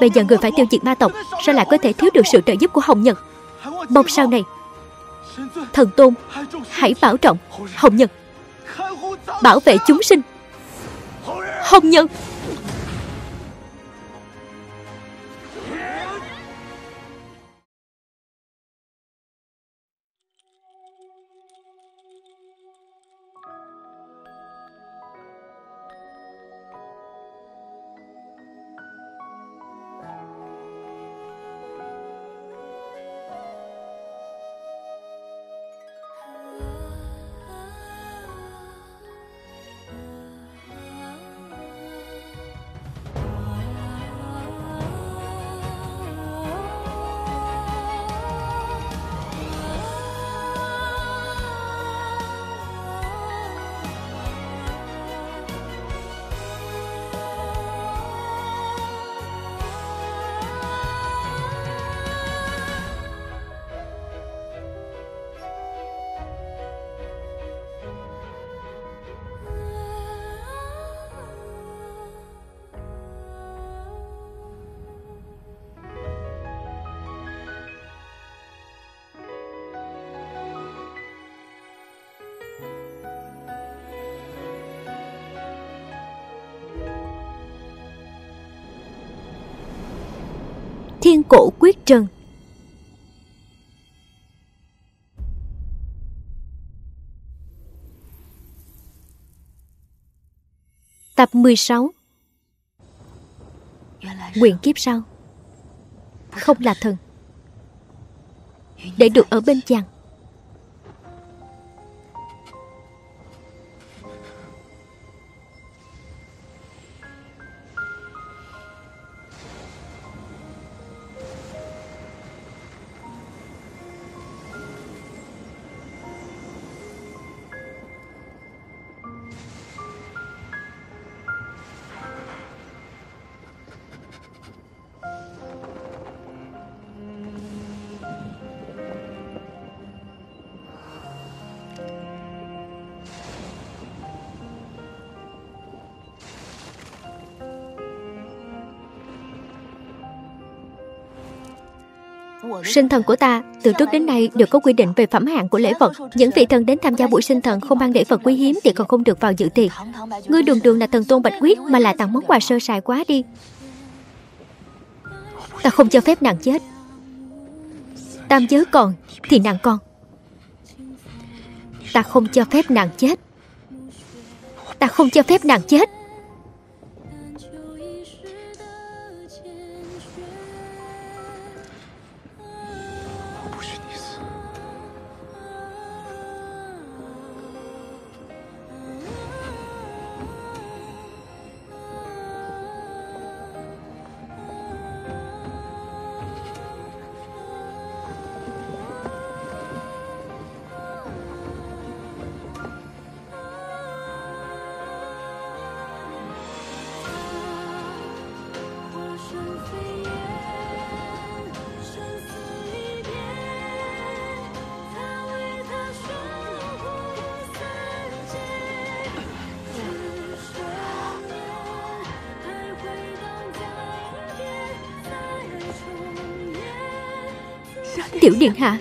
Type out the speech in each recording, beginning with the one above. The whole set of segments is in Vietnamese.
Bây giờ người phải tiêu diệt ma tộc, Sao lại có thể thiếu được sự trợ giúp của Hồng Nhân? Mong sau này, Thần Tôn Hãy bảo trọng Hồng Nhân, Bảo vệ chúng sinh. Hồng Nhân! Cổ quyết trần. Tập 16 Nguyện kiếp sau. Không là thần. Để được ở bên chàng. Sinh thần của ta, từ trước đến nay đều có quy định về phẩm hạng của lễ vật. Những vị thần đến tham gia buổi sinh thần không mang lễ vật quý hiếm thì còn không được vào dự tiệc. Ngươi đường đường là thần tôn bạch quyết mà lại tặng món quà sơ sài quá đi. Ta không cho phép nàng chết. Tam giới còn, thì nàng con. Ta không cho phép nàng chết. Ta không cho phép nàng chết. Tiểu Điện Hạ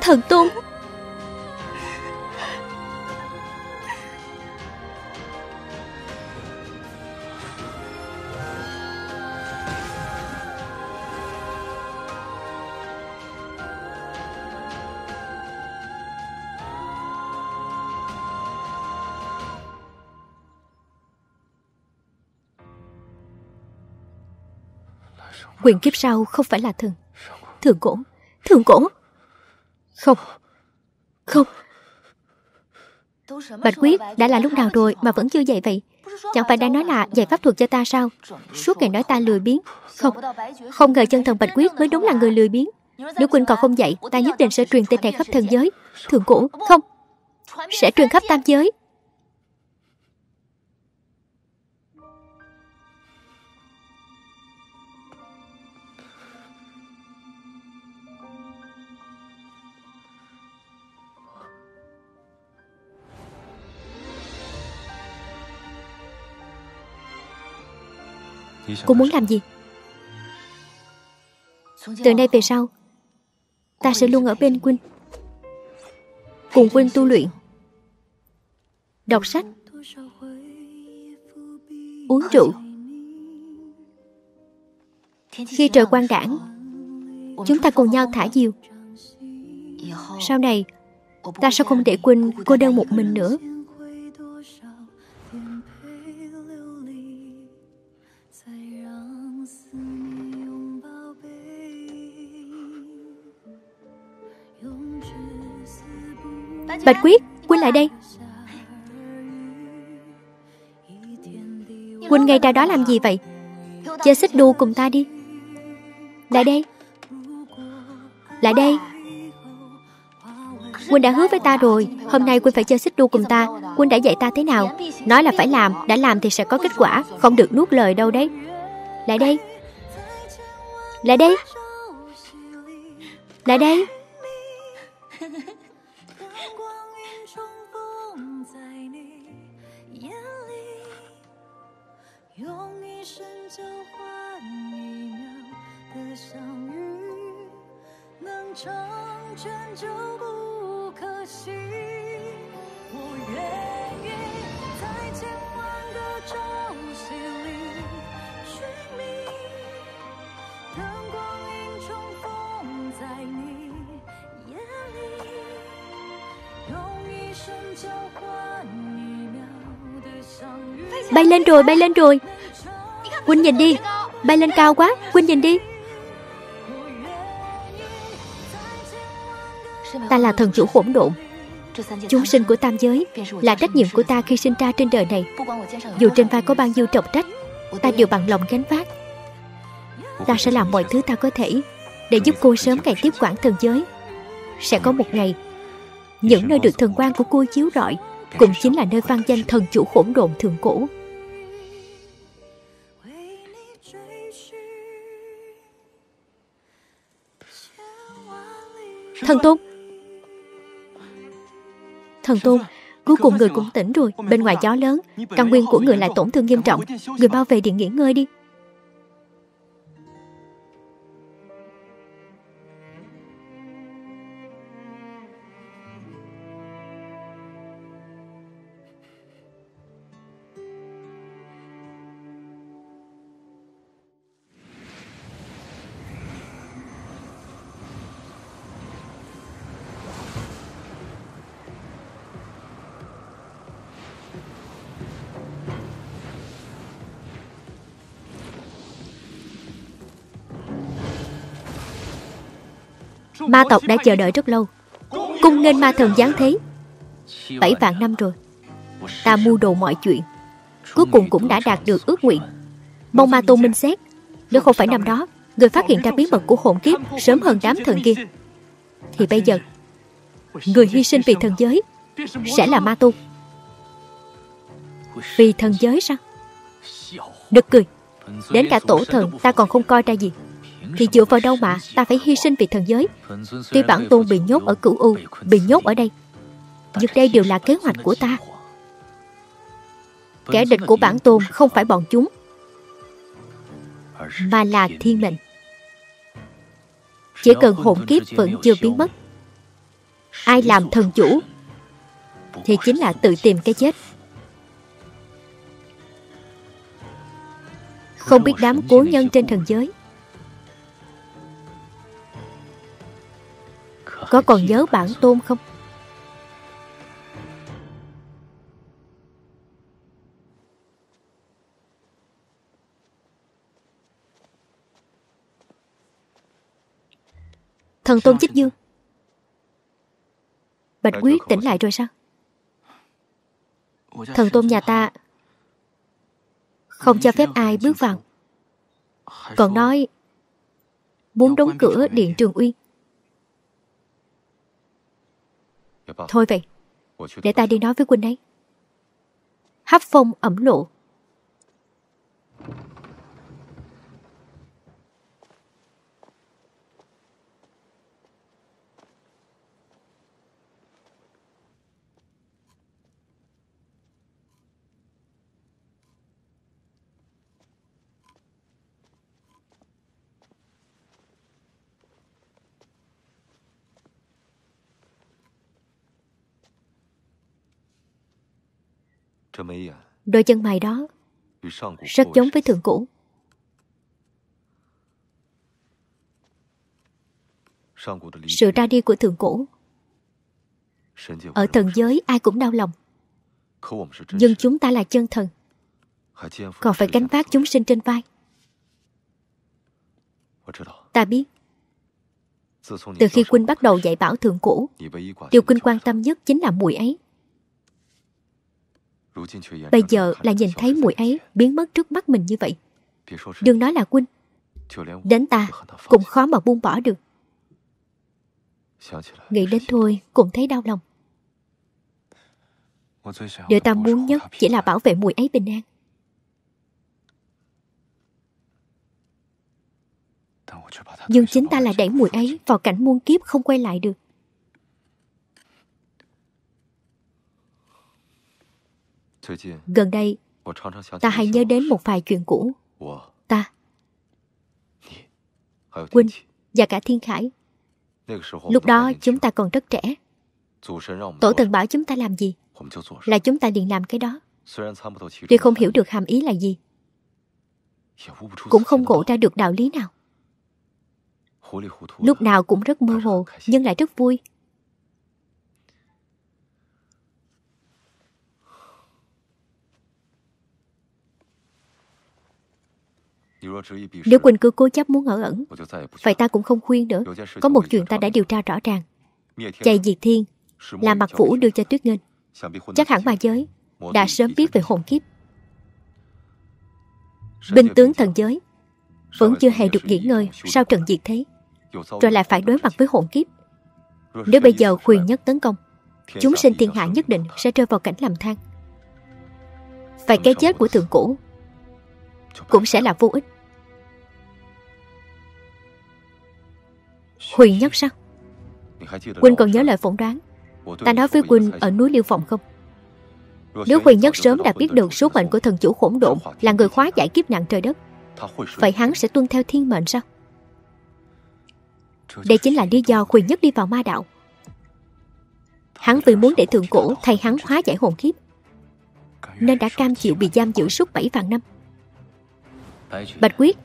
Thần Quyền kiếp sau không phải là thần Thượng cổ Thượng cổ Không Không. Bạch quyết, đã là lúc nào rồi mà vẫn chưa dậy vậy? Chẳng phải đang nói là dạy pháp thuật cho ta sao? Suốt ngày nói ta lười biếng. Không Không ngờ chân thần Bạch quyết mới đúng là người lười biếng. Nếu Quỳnh còn không dạy, Ta nhất định sẽ truyền tên này khắp thần giới. Thượng cổ Không. Sẽ truyền khắp tam giới. Cô muốn làm gì? Từ nay về sau Ta sẽ luôn ở bên Quynh. Cùng Quynh tu luyện Đọc sách Uống rượu. Khi trời quang đảng Chúng ta cùng nhau thả diều. Sau này Ta sẽ không để Quynh cô đơn một mình nữa Bạch Quyết, Quynh lại đây. Quynh ngay ra đó làm gì vậy? Chơi xích đu cùng ta đi. Lại đây. Lại đây. Quynh đã hứa với ta rồi. Hôm nay Quynh phải chơi xích đu cùng ta. Quynh đã dạy ta thế nào? Nói là phải làm Đã làm thì sẽ có kết quả Không được nuốt lời đâu đấy. Lại đây. Lại đây. Lại đây. Bay lên rồi, bay lên rồi. Quynh nhìn đi. Bay lên cao quá, Quynh nhìn đi. Ta là thần chủ hỗn độn. Chúng sinh của tam giới Là trách nhiệm của ta khi sinh ra trên đời này. Dù trên vai có bao nhiêu trọng trách, Ta đều bằng lòng gánh vác. Ta sẽ làm mọi thứ ta có thể Để giúp cô sớm ngày tiếp quản thần giới. Sẽ có một ngày, Những nơi được thần quan của cô chiếu rọi Cũng chính là nơi vang danh thần chủ hỗn độn thượng cổ. Thần Tôn Thần Tôn, Cuối cùng người cũng tỉnh rồi. Bên ngoài gió lớn, Căn nguyên của người lại tổn thương nghiêm trọng. Người bao về điện nghỉ ngơi đi. Ma tộc đã chờ đợi rất lâu. Cung nghênh ma thần giáng thế. Bảy vạn năm rồi. Ta mua đồ mọi chuyện. Cuối cùng cũng đã đạt được ước nguyện. Mong ma tôn minh xét. Nếu không phải năm đó, Người phát hiện ra bí mật của hồn kiếp Sớm hơn đám thần kia. Thì bây giờ, Người hy sinh vì thần giới Sẽ là ma tôn. Vì thần giới sao? Đực cười. Đến cả tổ thần, ta còn không coi ra gì thì dựa vào đâu mà ta phải hy sinh vì thần giới? Tuy bản tôn bị nhốt ở cửu U, Bị nhốt ở đây, Nhưng đây đều là kế hoạch của ta. Kẻ địch của bản tôn không phải bọn chúng, Mà là thiên mệnh. Chỉ cần hồn kiếp vẫn chưa biến mất, Ai làm thần chủ Thì chính là tự tìm cái chết. Không biết đám cố nhân trên thần giới Có còn nhớ bản tôn không? Thần tôn chích dương Bạch quyết tỉnh lại rồi sao? Thần tôn nhà ta Không cho phép ai bước vào Còn nói, Muốn đóng cửa điện trường uyên Thôi vậy Để ta đi nói với Quynh ấy. Hấp phong ẩm lộ Đôi chân mày đó rất giống với thượng cổ. Sự ra đi của thượng cổ ở thần giới ai cũng đau lòng, Nhưng chúng ta là chân thần, Còn phải gánh vác chúng sinh trên vai Ta biết, Từ khi Quynh bắt đầu dạy bảo thượng cổ Điều Quynh quan tâm nhất chính là mùi ấy Bây giờ là nhìn thấy mùi ấy biến mất trước mắt mình như vậy. Đừng nói là Quynh. Đến ta cũng khó mà buông bỏ được. Nghĩ đến thôi cũng thấy đau lòng. Điều ta muốn nhất chỉ là bảo vệ mùi ấy bình an. Nhưng chính ta là đẩy mùi ấy vào cảnh muôn kiếp không quay lại được Gần đây Ta hay nhớ đến một vài chuyện cũ。Ta Quynh Và cả Thiên Khải。Lúc đó chúng ta còn rất trẻ。Tổ thần bảo chúng ta làm gì？Là chúng ta liền làm cái đó。Tuy không hiểu được hàm ý là gì Cũng không ngộ ra được đạo lý nào。Lúc nào cũng rất mơ hồ Nhưng lại rất vui Nếu Quỳnh cứ cố chấp muốn ở ẩn Vậy ta cũng không khuyên nữa. Có một chuyện ta đã điều tra rõ ràng. Chạy diệt thiên Là mặt phủ đưa cho Tuyết Nghênh Chắc hẳn ma giới Đã sớm biết về hồn kiếp. Binh tướng thần giới Vẫn chưa hề được nghỉ ngơi Sau trận diệt thế. Rồi lại phải đối mặt với hồn kiếp. Nếu bây giờ khuyên nhất tấn công Chúng sinh thiên hạ nhất định sẽ rơi vào cảnh làm than. Vậy cái chết của thượng cổ Cũng sẽ là vô ích Huyền nhất sao? Quynh còn nhớ lời phỏng đoán. Ta nói với Quynh ở núi Liêu Phòng không? Nếu Huyền nhất sớm đã biết được số mệnh của thần chủ khổng độn Là người khóa giải kiếp nạn trời đất Vậy hắn sẽ tuân theo thiên mệnh sao? Đây chính là lý do Huyền nhất đi vào ma đạo. Hắn vì muốn để thượng cổ thay hắn hóa giải hồn kiếp Nên đã cam chịu bị giam giữ suốt 7 vạn năm. Bạch Quyết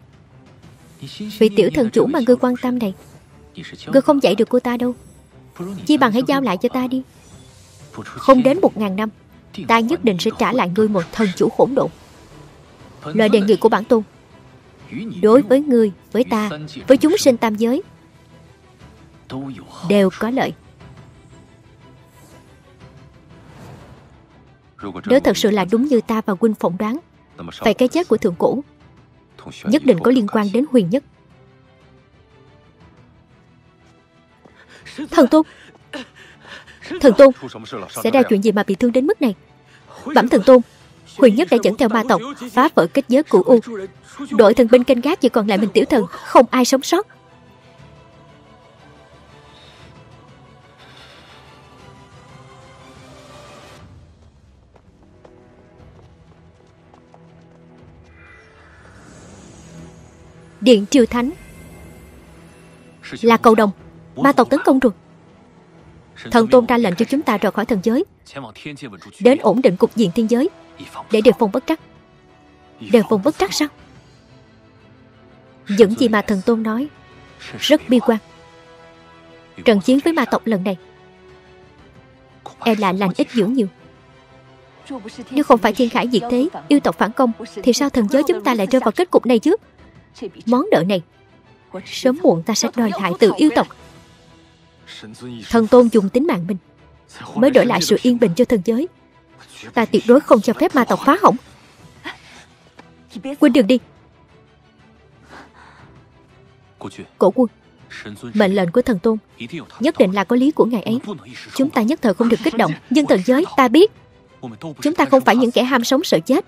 Vị tiểu thần chủ mà ngươi quan tâm này Ngươi không dạy được cô ta đâu. Chi bằng hãy giao lại cho ta đi. Không đến một ngàn năm Ta nhất định sẽ trả lại ngươi một thần chủ hỗn độn Lời đề nghị của bản tôn. Đối với ngươi, với ta Với chúng sinh tam giới Đều có lợi. Nếu thật sự là đúng như ta và huynh phỏng đoán Vậy cái chết của thượng cổ Nhất định có liên quan đến huyền nhất Thần Tôn. Thần Tôn Sẽ ra chuyện gì mà bị thương đến mức này? Bẩm Thần Tôn Huyền Nhất đã dẫn theo ma tộc Phá vỡ kết giới cửu U. Đội thần binh canh gác chỉ còn lại mình tiểu thần Không ai sống sót. Điện Triều Thánh Là cầu đồng Ma tộc tấn công rồi Thần Tôn ra lệnh cho chúng ta rời khỏi thần giới. Đến ổn định cục diện thiên giới Để đề phòng bất trắc. Đề phòng bất trắc sao? Những gì mà thần Tôn nói Rất bi quan. Trận chiến với ma tộc lần này E là lành ít dữ nhiều. Nếu không phải thiên khải diệt thế Yêu tộc phản công Thì sao thần giới chúng ta lại rơi vào kết cục này chứ? Món nợ này Sớm muộn ta sẽ đòi lại từ yêu tộc Thần tôn dùng tính mạng mình Mới đổi lại sự yên bình cho thần giới. Ta tuyệt đối không cho phép ma tộc phá hỏng. Quên đường đi. Cổ quân Mệnh lệnh của thần tôn Nhất định là có lý của ngài ấy. Chúng ta nhất thời không được kích động Nhưng thần giới ta biết. Chúng ta không phải những kẻ ham sống sợ chết.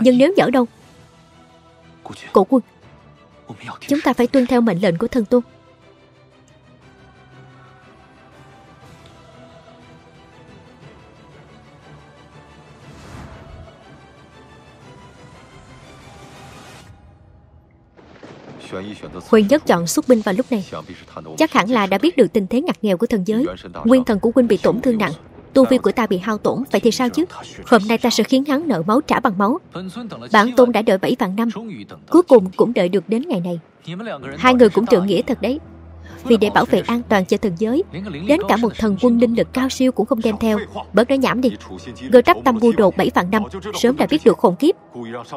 Nhưng nếu nhỡ đâu Cổ quân Chúng ta phải tuân theo mệnh lệnh của thần tôn Huỳnh Nhất chọn xuất binh vào lúc này. Chắc hẳn là đã biết được tình thế ngặt nghèo của thần giới. Nguyên thần của huynh bị tổn thương nặng. Tu vi của ta bị hao tổn Vậy thì sao chứ? Hôm nay ta sẽ khiến hắn nợ máu trả bằng máu. Bản tôn đã đợi 7 vạn năm. Cuối cùng cũng đợi được đến ngày này. Hai người cũng trượng nghĩa thật đấy vì để bảo vệ an toàn cho thần giới, Đến cả một thần quân linh lực cao siêu cũng không đem theo. Bớt nói nhảm đi. Gơ trắc tâm ngu đồ bảy vạn năm, Sớm đã biết được khủng kiếp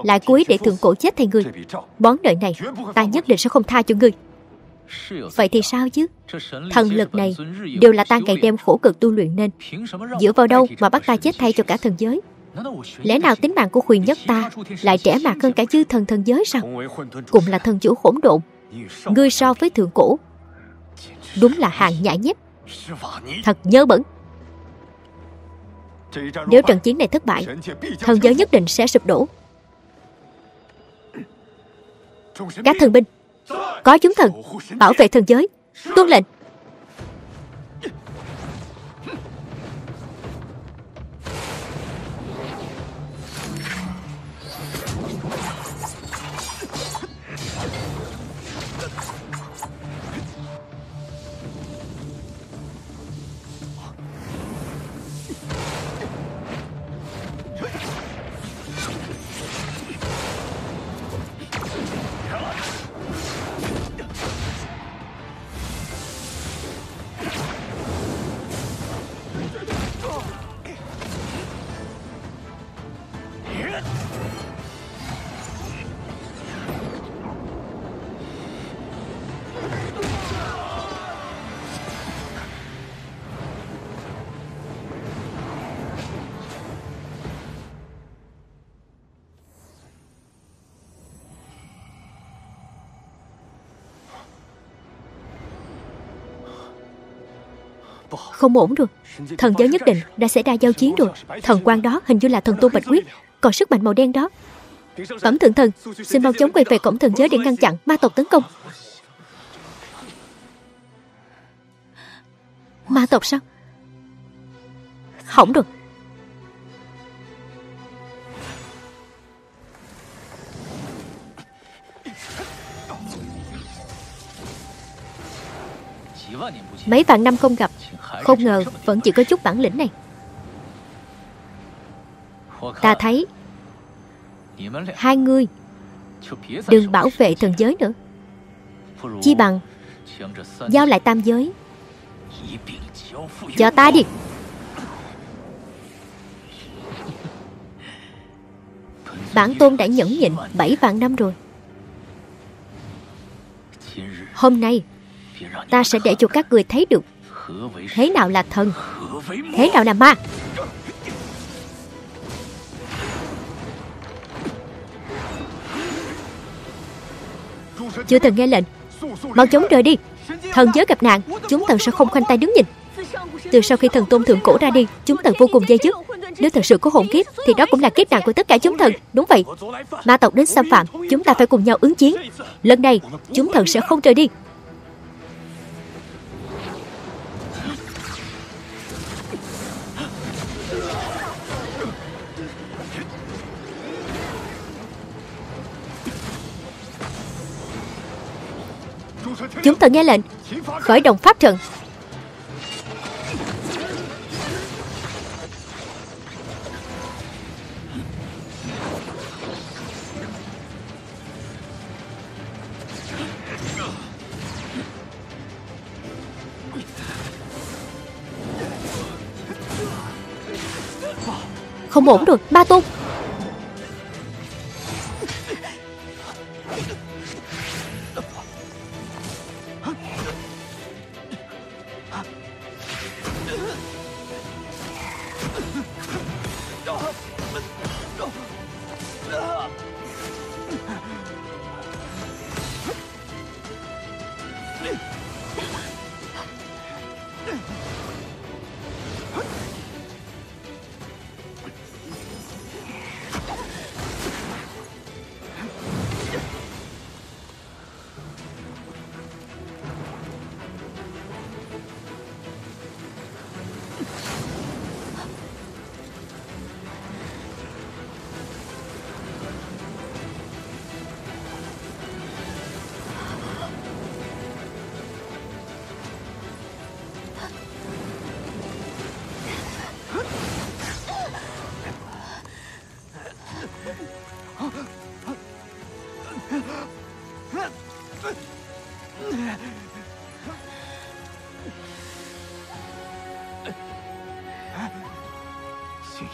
Lại cuối để thượng cổ chết thay ngươi. Bón đời này, Ta nhất định sẽ không tha cho ngươi. Vậy thì sao chứ? Thần lực này đều là ta ngày đêm khổ cực tu luyện nên, Dựa vào đâu mà bắt ta chết thay cho cả thần giới? Lẽ nào tính mạng của huyền nhất ta Lại trẻ mạc hơn cả chư thần thần giới sao? Cùng là thần chủ hỗn độn. Ngươi so với thượng cổ Đúng là hàng nhãi nhép Thật nhớ bẩn. Nếu trận chiến này thất bại Thần giới nhất định sẽ sụp đổ. Các thần binh Có chúng thần Bảo vệ thần giới Tuân lệnh Không ổn rồi. Thần giới nhất định đã xảy ra giao chiến rồi. Thần quan đó hình như là thần tôn bạch quyết, Còn sức mạnh màu đen đó. Bẩm thượng thần, Xin mau chóng quay về cổng thần giới để ngăn chặn ma tộc tấn công. Ma tộc sao? Hỏng rồi. Mấy vạn năm không gặp, Không ngờ vẫn chỉ có chút bản lĩnh này. Ta thấy, Hai người Đừng bảo vệ thần giới nữa. Chi bằng, Giao lại tam giới. Cho ta đi. Bản tôn đã nhẫn nhịn bảy vạn năm rồi. Hôm nay Ta sẽ để cho các người thấy được. Thế nào là thần? Thế nào là ma? Chưa từng nghe lệnh. Mau chóng rời đi. Thần giới gặp nạn, Chúng thần sẽ không khoanh tay đứng nhìn. Từ sau khi thần tôn thượng cổ ra đi, Chúng thần vô cùng dây dứt. Nếu thật sự có hồn kiếp, Thì đó cũng là kiếp nạn của tất cả chúng thần. Đúng vậy. Ma tộc đến xâm phạm, Chúng ta phải cùng nhau ứng chiến. Lần này, chúng thần sẽ không rời đi. Chúng thần nghe lệnh. Khởi động pháp trận. Không ổn được Ba tung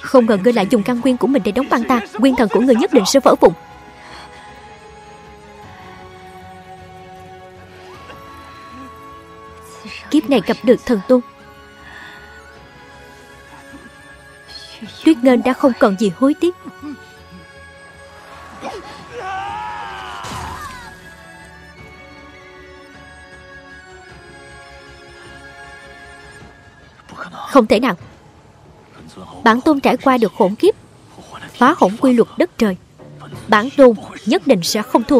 Không ngờ ngươi lại dùng căn nguyên của mình để đóng băng ta. Nguyên thần của ngươi nhất định sẽ vỡ vụn. Kiếp này gặp được thần tôn. Tuyết Ngân đã không còn gì hối tiếc. Không thể nào. Bản tôn trải qua được khổn kiếp Phá hỏng quy luật đất trời. Bản tôn nhất định sẽ không thua.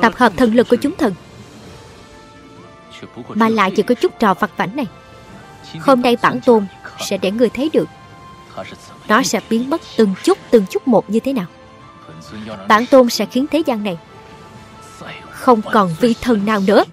Tập hợp thần lực của chúng thần. Mà lại chỉ có chút trò vặt vảnh này. Hôm nay bản tôn Sẽ để người thấy được. Nó sẽ biến mất từng chút từng chút một như thế nào. Bản tôn sẽ khiến thế gian này Không còn vị thần nào nữa.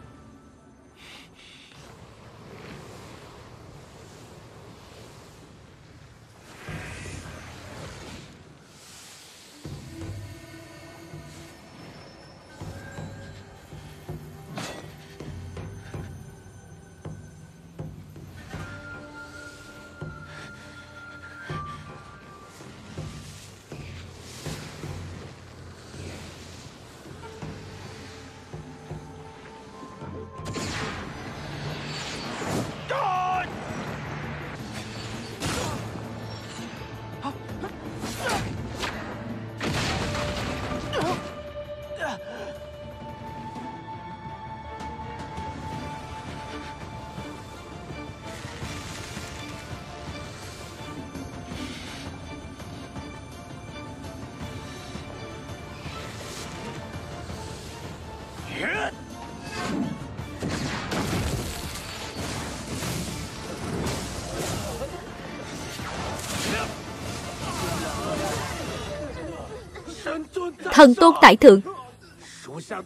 Thần tôn tại thượng.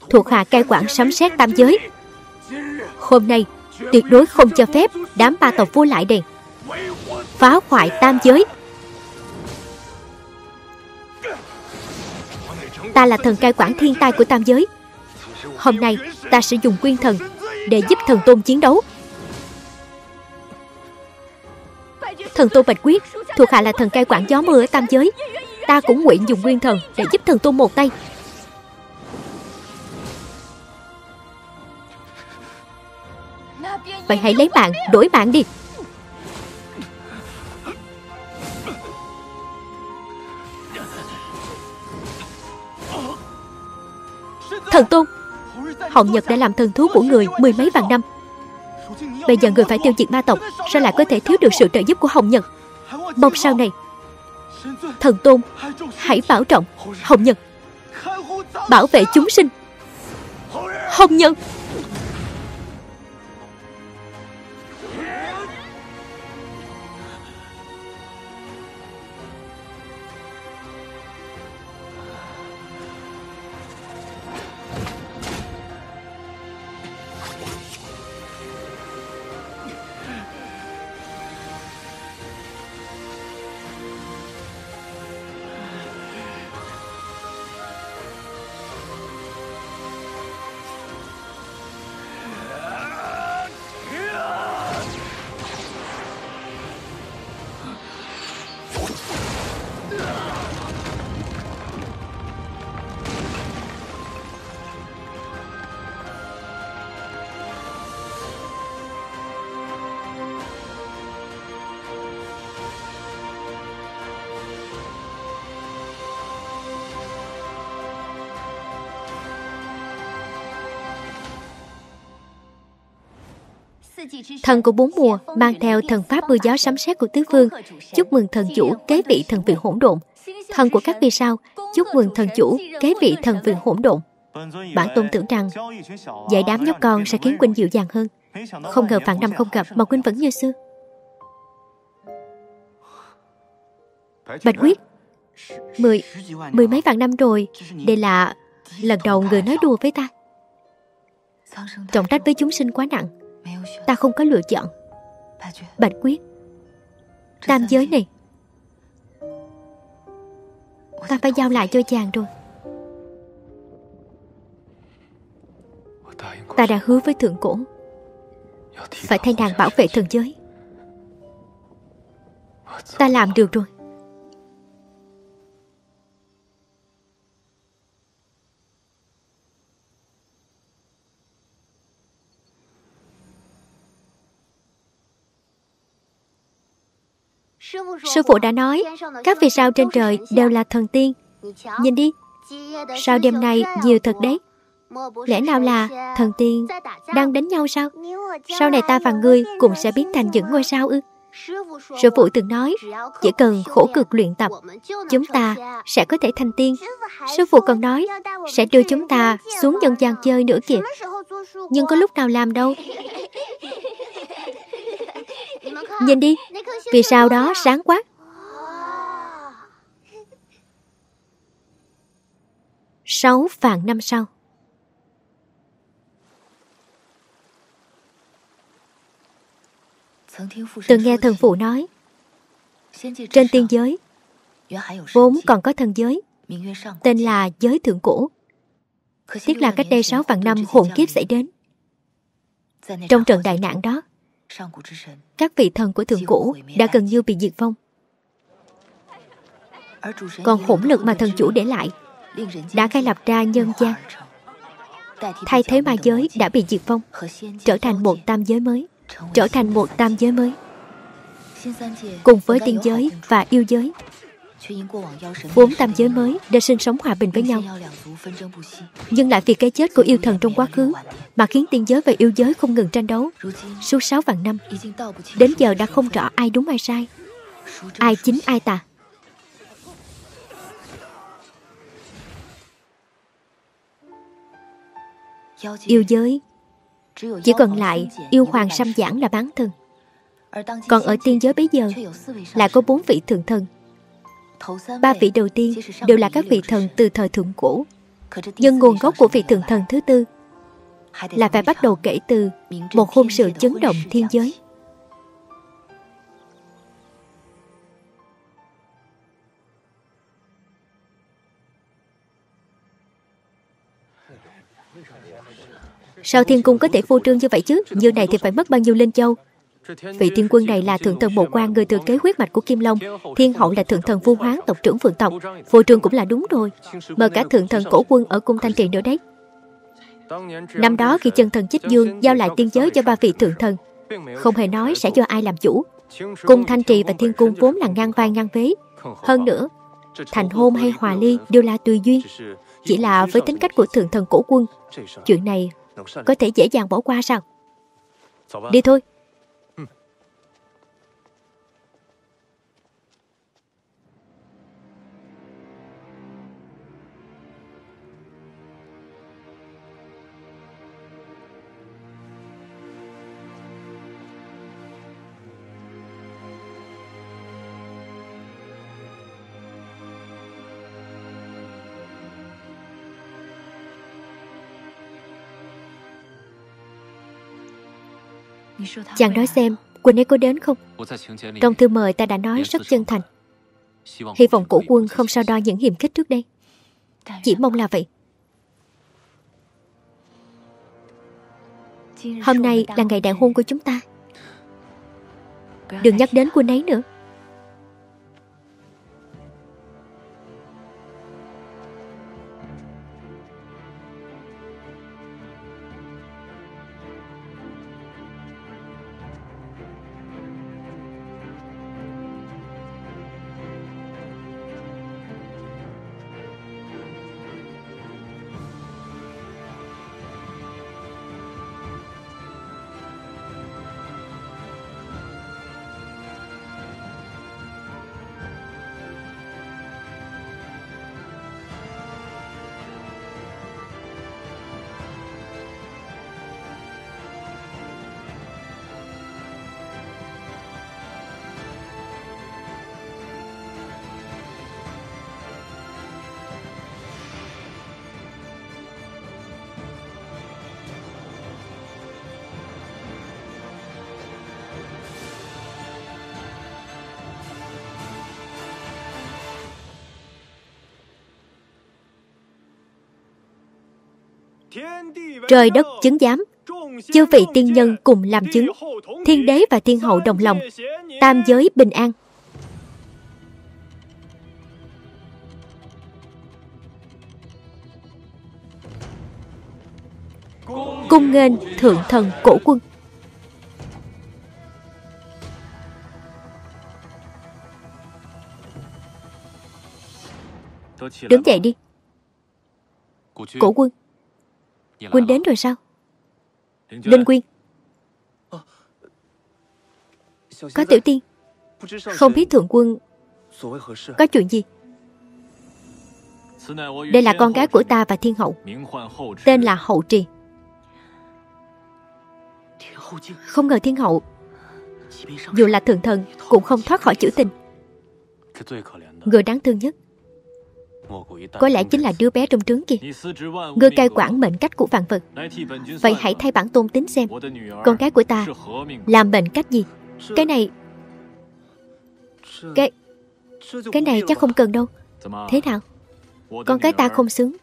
Thuộc hạ cai quản sấm sét tam giới. Hôm nay, Tuyệt đối không cho phép Đám ba tộc vua lại đèn Phá hoại tam giới. Ta là thần cai quản thiên tai của tam giới. Hôm nay, ta sẽ dùng quyên thần Để giúp thần tôn chiến đấu. Thần tôn Bạch Quyết, Thuộc hạ là thần cai quản gió mưa ở tam giới. Ta cũng nguyện dùng nguyên thần Để giúp thần tôn một tay. Vậy hãy lấy mạng, Đổi mạng đi. Thần Tôn Hồng Nhật đã làm thần thú của người mười mấy vạn năm. Bây giờ người phải tiêu diệt ma tộc Sao lại có thể thiếu được sự trợ giúp của Hồng Nhật. Mong sau này Thần Tôn Hãy bảo trọng Hồng nhân Bảo vệ chúng sinh. Hồng nhân! Thần của bốn mùa mang theo thần pháp mưa gió sấm sét của tứ phương, chúc mừng thần chủ kế vị thần vị hỗn độn. Thần của các vì sao, chúc mừng thần chủ kế vị thần vị hỗn độn. Bản tôn tưởng rằng dạy đám nhóc con sẽ khiến Quynh dịu dàng hơn. Không ngờ vạn năm không gặp mà Quynh vẫn như xưa. Bạch quyết Mười, mười mấy vạn năm rồi Đây là lần đầu người nói đùa với ta Trọng trách với chúng sinh quá nặng Ta không có lựa chọn. Bạch quyết。Tam giới này. Ta phải giao lại cho chàng rồi. Ta đã hứa với thượng cổ. Phải thay nàng bảo vệ thần giới. Ta làm được rồi Sư phụ đã nói Các vì sao trên trời đều là thần tiên。Nhìn đi Sao đêm nay nhiều thật đấy。Lẽ nào là thần tiên đang đánh nhau sao Sau này ta và ngươi cũng sẽ biến thành những ngôi sao ư？Sư phụ từng nói Chỉ cần khổ cực luyện tập Chúng ta sẽ có thể thành tiên。Sư phụ còn nói Sẽ đưa chúng ta xuống dân gian chơi nữa kìa。Nhưng có lúc nào làm đâu Nhìn đi, Vì sao đó sáng quá? Sáu vạn năm sau. Từng nghe thần phụ nói, Trên tiên giới, Vốn còn có thần giới, Tên là giới thượng cổ. Tiếc là cách đây sáu vạn năm, hồn kiếp xảy đến. Trong trận đại nạn đó các vị thần của thượng cổ đã gần như bị diệt vong. Còn hỗn lực mà thần chủ để lại đã khai lập ra nhân gian. Thay thế ma giới đã bị diệt vong, trở thành một tam giới mới, trở thành một tam giới mới. Cùng với tiên giới và yêu giới, Bốn tam giới mới đã sinh sống hòa bình với nhau. Nhưng lại vì cái chết của yêu thần trong quá khứ mà khiến tiên giới và yêu giới không ngừng tranh đấu. Suốt sáu vạn năm. Đến giờ đã không rõ ai đúng ai sai. Ai chính, ai tà. Yêu giới. Chỉ còn lại yêu hoàng xăm giảng là bán thân Còn ở tiên giới bây giờ Lại có bốn vị thượng thần. Ba vị đầu tiên đều là các vị thần từ thời thượng cổ. Nhưng nguồn gốc của vị thượng thần thứ tư là phải bắt đầu kể từ một hôn sự chấn động thiên giới. Sao thiên cung có thể phô trương như vậy chứ? Như này thì phải mất bao nhiêu linh châu? Vị thiên quân này là thượng thần bộ quan, người thừa kế huyết mạch của Kim Long. Thiên hậu là thượng thần vu hoáng, tộc trưởng phượng tộc. Phô trương cũng là đúng rồi. Mà cả thượng thần cổ quân ở cung thanh trì nữa đấy. Năm đó khi chân thần Chích Dương giao lại tiên giới cho ba vị thượng thần, Không hề nói sẽ cho ai làm chủ. Cung thanh trì và thiên cung vốn là ngang vai ngang vế. Hơn nữa, Thành hôn hay hòa ly đều là tùy duyên, Chỉ là với tính cách của thượng thần cổ quân. Chuyện này có thể dễ dàng bỏ qua sao? Đi thôi. Chàng nói xem Quỳnh ấy có đến không? Trong thư mời ta đã nói rất chân thành. Hy vọng cổ quân không sao đo những hiểm khích trước đây. Chỉ mong là vậy. Hôm nay là ngày đại hôn của chúng ta. Đừng nhắc đến Quỳnh ấy nữa Trời đất chứng giám, chư vị tiên nhân cùng làm chứng, thiên đế và thiên hậu đồng lòng, tam giới bình an. Cung nghênh thượng thần cổ quân. Đứng dậy đi. Cổ quân. Quynh đến rồi sao? Linh Quyên. Có tiểu tiên. Không biết thượng quân Có chuyện gì? Đây là con gái của ta và thiên hậu. Tên là Hậu Trì. Không ngờ thiên hậu Dù là thượng thần Cũng không thoát khỏi chữ tình. Người đáng thương nhất có lẽ chính là đứa bé trong trứng kia. Ngươi cai quản mệnh cách của vạn vật. Vậy hãy thay bản tôn tính xem. Con gái của ta Làm mệnh cách gì? Cái này Cái Cái này chắc không cần đâu. Thế nào? Con cái ta không xứng.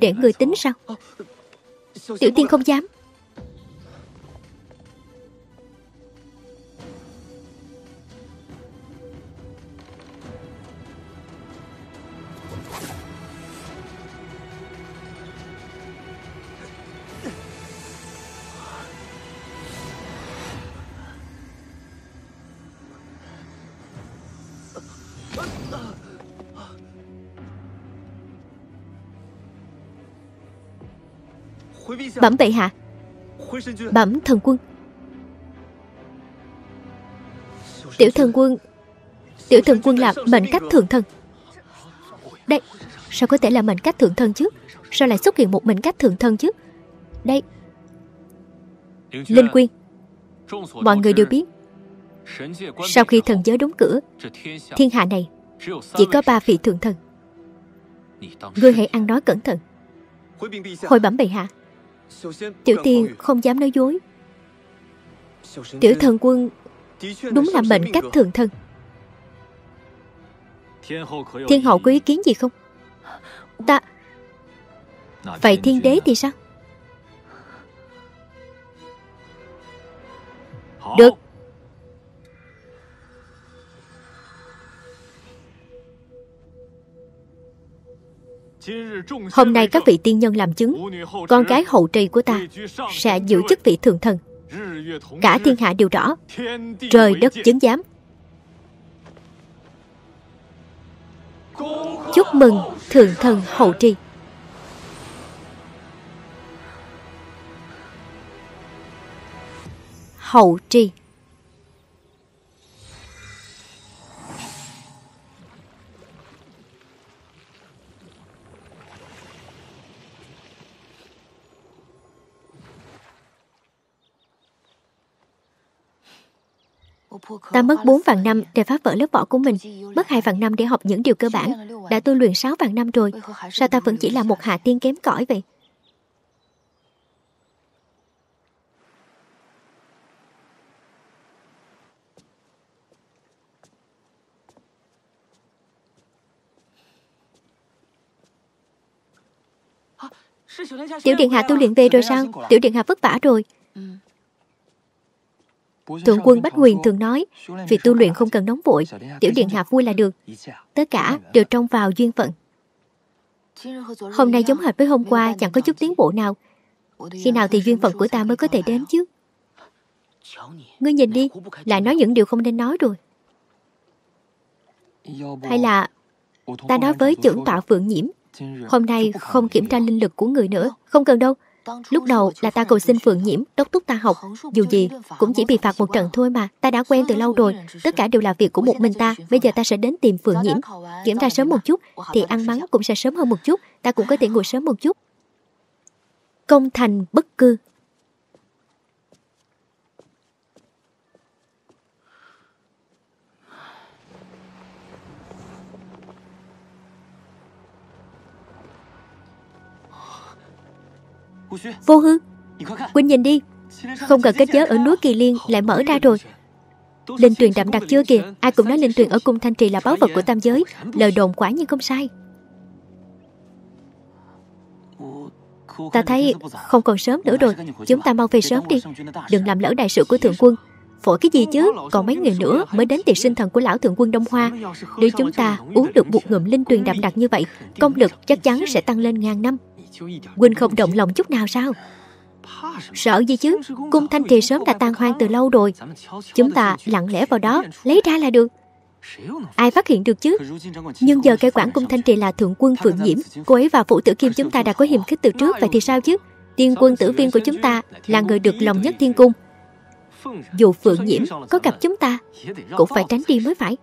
Để người tính sao? Tiểu tiên không dám. Bẩm bệ hạ. Bẩm thần quân. Tiểu thần quân, Tiểu thần quân là mệnh cách thượng thần Đây, Sao có thể là mệnh cách thượng thần chứ? Sao lại xuất hiện một mệnh cách thượng thần chứ? Đây, Linh Quyên Mọi người đều biết, Sau khi thần giới đóng cửa, Thiên hạ này Chỉ có ba vị thượng thần. Ngươi hãy ăn nói cẩn thận. Hồi bẩm bệ hạ. Tiểu tiên không dám nói dối. Tiểu thần quân Đúng là mệnh cách thượng thân. Thiên hậu có ý kiến gì không? Ta Vậy thiên đế thì sao? Được. Hôm nay các vị tiên nhân làm chứng Con gái hậu trì của ta Sẽ giữ chức vị thượng thần。Cả thiên hạ đều rõ Trời đất chứng giám。Chúc mừng thượng thần hậu trì。Hậu trì Ta mất 4 vạn năm để phá vỡ lớp vỏ của mình, mất 2 vạn năm để học những điều cơ bản. Đã tu luyện 6 vạn năm rồi, sao ta vẫn chỉ là một hạ tiên kém cỏi vậy? Tiểu Điện Hạ tu luyện về rồi sao? Tiểu Điện Hạ vất vả rồi. Thượng quân Bách Huyền thường nói, việc tu luyện không cần nóng vội, tiểu điện hạ vui là được. Tất cả đều trông vào duyên phận. Hôm nay giống hệt với hôm qua chẳng có chút tiến bộ nào. Khi nào thì duyên phận của ta mới có thể đến chứ? Ngươi nhìn đi, lại nói những điều không nên nói rồi. Hay là ta nói với trưởng tọa Phượng Nhiễm, hôm nay không kiểm tra linh lực của người nữa, không cần đâu, Lúc đầu là ta cầu xin Phượng Nhiễm, đốc thúc ta học. Dù gì, cũng chỉ bị phạt một trận thôi mà, Ta đã quen từ lâu rồi. Tất cả đều là việc của một mình ta, Bây giờ ta sẽ đến tìm Phượng Nhiễm. Kiểm tra sớm một chút, Thì ăn mắng cũng sẽ sớm hơn một chút, Ta cũng có thể ngồi sớm một chút. Công thành bất cư. Vô hư. Quỳnh nhìn đi. Không cần kết giới ở núi Kỳ Liên lại mở ra rồi. Linh tuyền đậm đặc chưa kìa? Ai cũng nói linh tuyền ở cung thanh trì là báu vật của tam giới. Lời đồn quả nhiên không sai. Ta thấy không còn sớm nữa rồi. Chúng ta mau về sớm đi. Đừng làm lỡ đại sự của thượng quân. Phổi cái gì chứ? Còn mấy người nữa mới đến tiệc sinh thần của lão thượng quân Đông Hoa. Nếu chúng ta uống được một ngụm linh tuyền đậm đặc như vậy Công lực chắc chắn sẽ tăng lên ngàn năm Huynh không động lòng chút nào sao? Sợ gì chứ? Cung thanh trì sớm đã tan hoang từ lâu rồi. Chúng ta lặng lẽ vào đó Lấy ra là được. Ai phát hiện được chứ? Nhưng giờ cái quản cung thanh trì là thượng quân Phượng Nhiễm Cô ấy và phụ tử kim chúng ta đã có hiềm khích từ trước Vậy thì sao chứ? Tiên quân tử viên của chúng ta Là người được lòng nhất thiên cung. Dù Phượng Nhiễm có gặp chúng ta Cũng phải tránh đi mới phải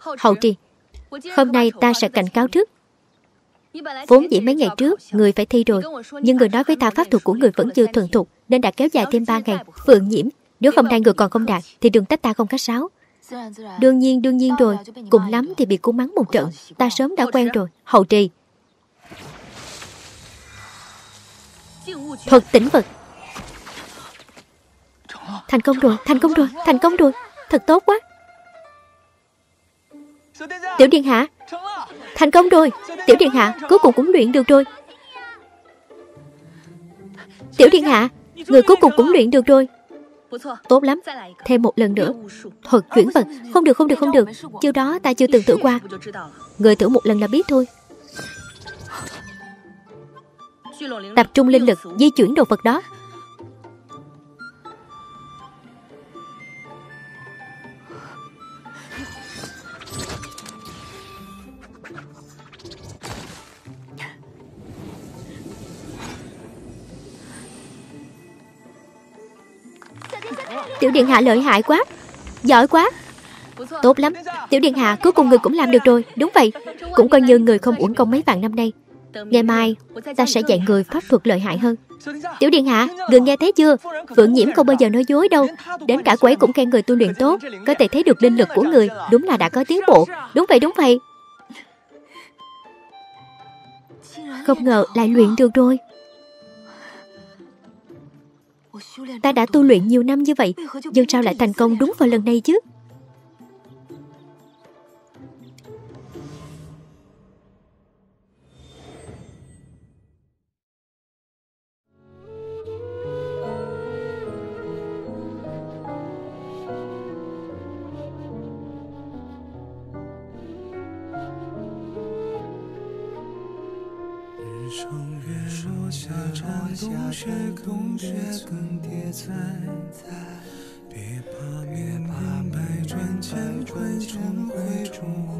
Hậu trì Hôm nay ta sẽ cảnh cáo trước. Vốn dĩ mấy ngày trước Người phải thi rồi Nhưng người nói với ta pháp thuật của người vẫn chưa thuần thục Nên đã kéo dài thêm 3 ngày. Phượng nhiễm Nếu hôm nay người còn không đạt Thì đừng trách ta không khách sáo Đương nhiên đương nhiên rồi Cùng lắm thì bị cú mắng một trận. Ta sớm đã quen rồi. Hậu trì. Thuật tĩnh vật. Thành công rồi, thành công rồi, thành công rồi. Thật tốt quá. Tiểu Điện Hạ. Thành công rồi. Tiểu Điện Hạ cuối cùng cũng luyện được rồi. Tiểu Điện Hạ Người cuối cùng cũng luyện được rồi. Tốt lắm. Thêm một lần nữa. Thuật chuyển vật Không được không được không được. Chiêu đó ta chưa từng thử qua. Người thử một lần là biết thôi. Tập trung linh lực Di chuyển đồ vật đó Điện Hạ lợi hại quá. Giỏi quá. Tốt lắm. Tiểu Điện Hạ, cuối cùng người cũng làm được rồi. Đúng vậy. Cũng coi như người không uổng công mấy vạn năm nay. Ngày mai, ta sẽ dạy người pháp thuật lợi hại hơn. Tiểu Điện Hạ, Người nghe thấy chưa? Phượng Nhiễm không bao giờ nói dối đâu. Đến cả quấy cũng khen người tu luyện tốt. Có thể thấy được linh lực của người. Đúng là đã có tiến bộ. Đúng vậy đúng vậy. Không ngờ lại luyện được rồi. Ta đã tu luyện nhiều năm như vậy, Nhưng sao lại thành công đúng vào lần này chứ? 下雪冬雪更迭，猜猜别怕，别怕，百转千回，终会重逢。